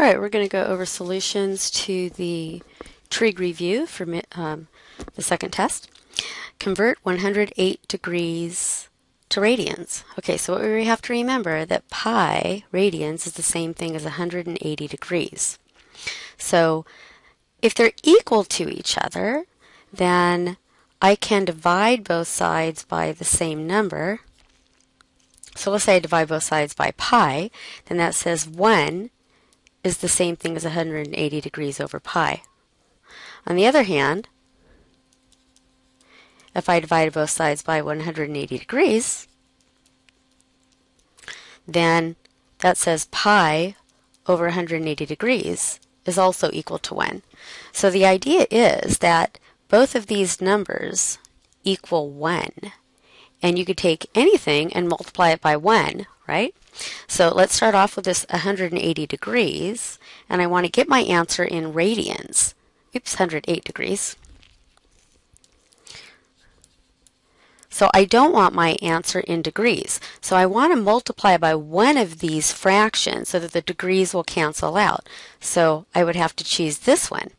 All right, we're going to go over solutions to the trig review for um, the second test. Convert 108 degrees to radians. Okay, so what we have to remember that pi radians is the same thing as 180 degrees. So if they're equal to each other, then I can divide both sides by the same number. So let's say I divide both sides by pi, then that says 1 is the same thing as 180 degrees over pi. On the other hand, if I divide both sides by 180 degrees, then that says pi over 180 degrees is also equal to 1. So the idea is that both of these numbers equal 1. And you could take anything and multiply it by 1, right? So let's start off with this 180 degrees, and I want to get my answer in radians. Oops, 108 degrees. So I don't want my answer in degrees. So I want to multiply by one of these fractions so that the degrees will cancel out. So I would have to choose this one.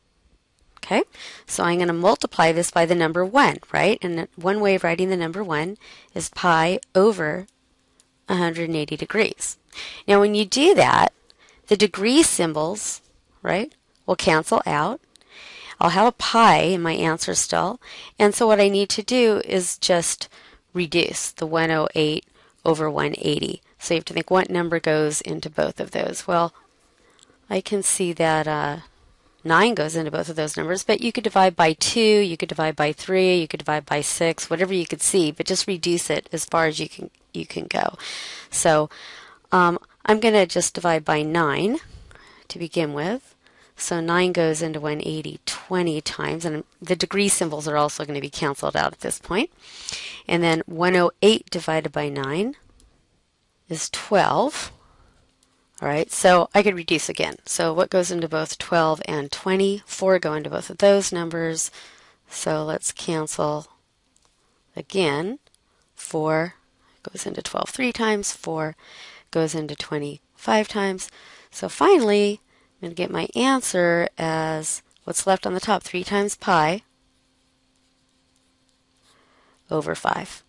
Okay, so I'm going to multiply this by the number 1, right? And one way of writing the number 1 is pi over 180 degrees. Now when you do that, the degree symbols, right, will cancel out. I'll have a pi in my answer still. And so what I need to do is just reduce the 108 over 180. So you have to think what number goes into both of those. Well, I can see that uh, 9 goes into both of those numbers, but you could divide by 2, you could divide by 3, you could divide by 6, whatever you could see, but just reduce it as far as you can you can go. So um, I'm going to just divide by 9 to begin with. So 9 goes into 180 20 times, and the degree symbols are also going to be canceled out at this point. And then 108 divided by 9 is 12. All right, so I could reduce again. So what goes into both 12 and 20? 4 go into both of those numbers. So let's cancel again. 4 goes into 12 three times, 4 goes into 25 times. So finally, I'm going to get my answer as what's left on the top, 3 times pi over 5.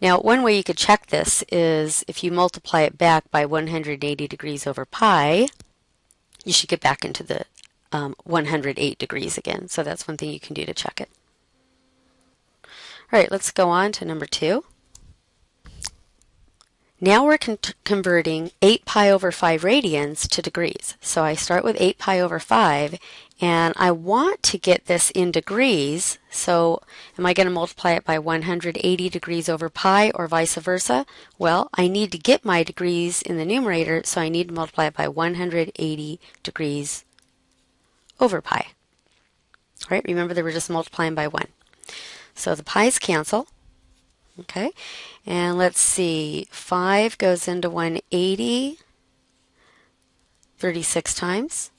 Now, one way you could check this is if you multiply it back by 180 degrees over pi, you should get back into the um, 108 degrees again. So that's one thing you can do to check it. All right, let's go on to number two. Now we're con converting 8 pi over 5 radians to degrees. So I start with 8 pi over 5 and I want to get this in degrees. So am I going to multiply it by 180 degrees over pi or vice versa? Well, I need to get my degrees in the numerator, so I need to multiply it by 180 degrees over pi. All right, remember that we're just multiplying by 1. So the pi's cancel. Okay, and let's see, 5 goes into 180 36 times.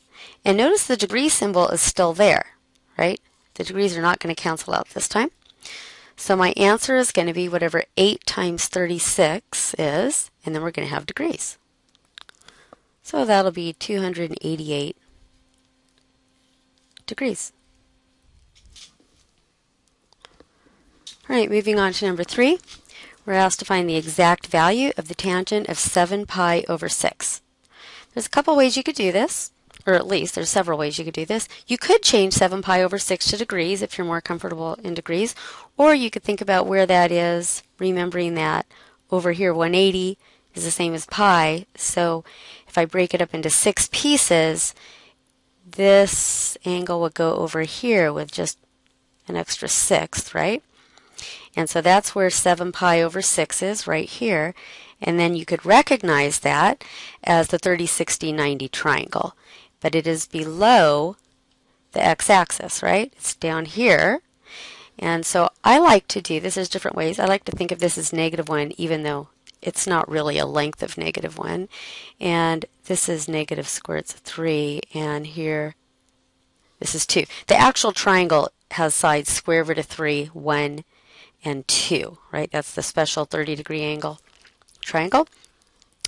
And notice the degree symbol is still there, right? The degrees are not going to cancel out this time. So my answer is going to be whatever 8 times 36 is, and then we're going to have degrees. So that'll be 288 degrees. All right, moving on to number three. We're asked to find the exact value of the tangent of 7 pi over 6. There's a couple ways you could do this, or at least there's several ways you could do this. You could change 7 pi over 6 to degrees if you're more comfortable in degrees, or you could think about where that is, remembering that over here 180 is the same as pi, so if I break it up into six pieces, this angle would go over here with just an extra sixth, right? And so that's where 7 pi over 6 is, right here. And then you could recognize that as the 30, 60, 90 triangle. But it is below the x-axis, right? It's down here. And so I like to do, this is different ways, I like to think of this as negative 1 even though it's not really a length of negative 1. And this is negative square root of 3, and here this is 2. The actual triangle has sides square root of 3, 1, and 2, right? That's the special 30 degree angle triangle.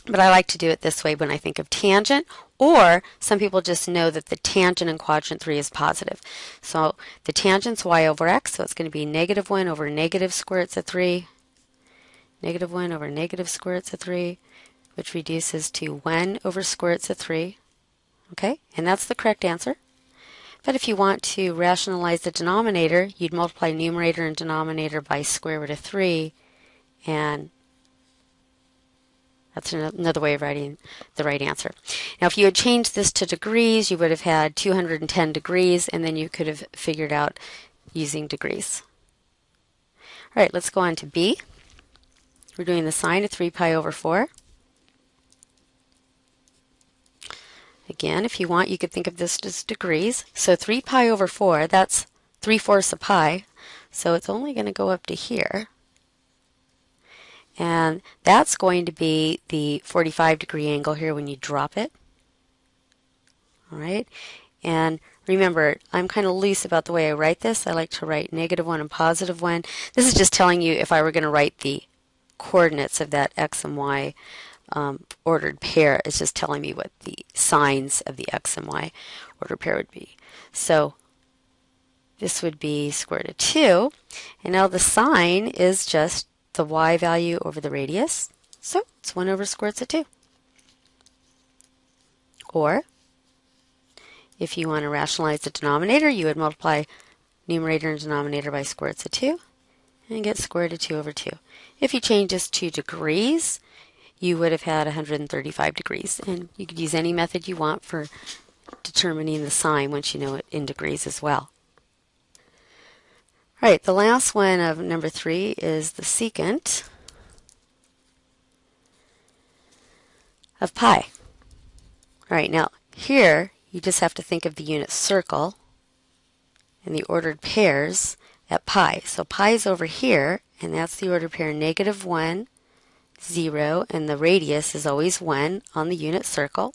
But I like to do it this way when I think of tangent, or some people just know that the tangent in quadrant 3 is positive. So the tangent's y over x, so it's going to be negative 1 over negative square roots of 3, negative 1 over negative square roots of 3, which reduces to 1 over square roots of 3. Okay, and that's the correct answer. But if you want to rationalize the denominator, you'd multiply numerator and denominator by square root of 3, and that's another way of writing the right answer. Now, if you had changed this to degrees, you would have had 210 degrees, and then you could have figured out using degrees. All right, let's go on to B. We're doing the sine of 3 pi over 4. Again, if you want, you could think of this as degrees. So 3 pi over 4, that's 3 fourths of pi. So it's only going to go up to here. And that's going to be the 45 degree angle here when you drop it. All right. And remember, I'm kind of loose about the way I write this. I like to write negative 1 and positive 1. This is just telling you if I were going to write the coordinates of that x and y um, ordered pair. is just telling me what the signs of the x and y ordered pair would be. So this would be square root of 2. And now the sine is just the y value over the radius. So it's 1 over square root of 2. Or, if you want to rationalize the denominator, you would multiply numerator and denominator by square root of 2 and get square root of 2 over 2. If you change this to degrees, you would have had 135 degrees. And you could use any method you want for determining the sine once you know it in degrees as well. All right, the last one of number three is the secant of pi. All right, now here you just have to think of the unit circle and the ordered pairs at pi. So pi is over here, and that's the ordered pair negative 1, 0, and the radius is always 1 on the unit circle.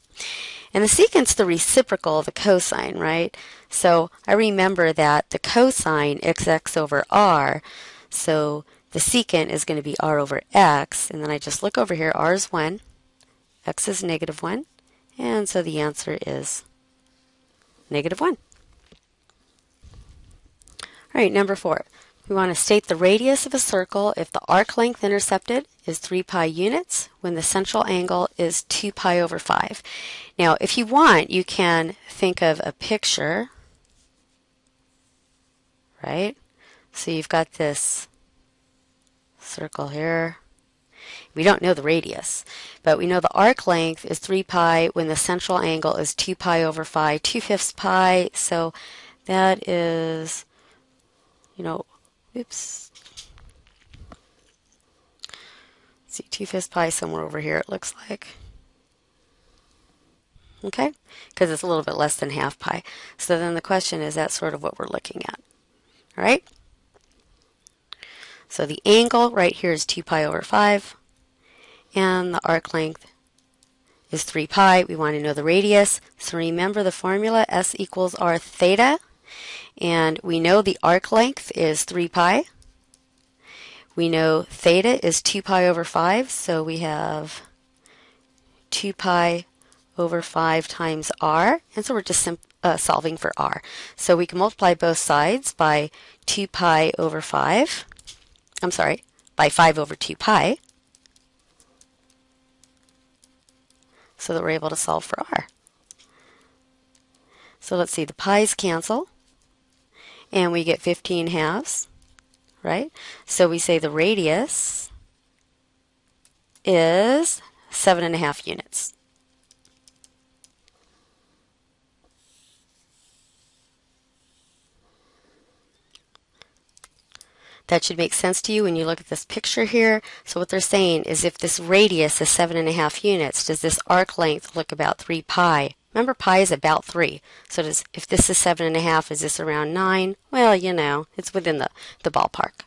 And the secant's the reciprocal of the cosine, right? So I remember that the cosine xx over r, so the secant is going to be r over x, and then I just look over here, r is 1, x is negative 1, and so the answer is negative 1. All right, number 4. We want to state the radius of a circle if the arc length intercepted is 3 pi units when the central angle is 2 pi over 5. Now, if you want, you can think of a picture, right? So you've got this circle here. We don't know the radius, but we know the arc length is 3 pi when the central angle is 2 pi over 5, 2 fifths pi. So that is, you know, Oops. See, 2 fifths pi somewhere over here, it looks like. Okay? Because it's a little bit less than half pi. So then the question is, that's sort of what we're looking at. All right? So the angle right here is 2 pi over 5. And the arc length is 3 pi. We want to know the radius. So remember the formula, S equals R theta. And we know the arc length is 3 pi. We know theta is 2 pi over 5, so we have 2 pi over 5 times r, and so we're just uh, solving for r. So we can multiply both sides by 2 pi over 5. I'm sorry, by 5 over 2 pi. So that we're able to solve for r. So let's see, the pi's cancel and we get 15 halves, right? So we say the radius is seven and a half units. That should make sense to you when you look at this picture here. So what they're saying is if this radius is seven and a half units, does this arc length look about three pi? Remember, pi is about 3. So does, if this is 7.5, is this around 9? Well, you know, it's within the, the ballpark.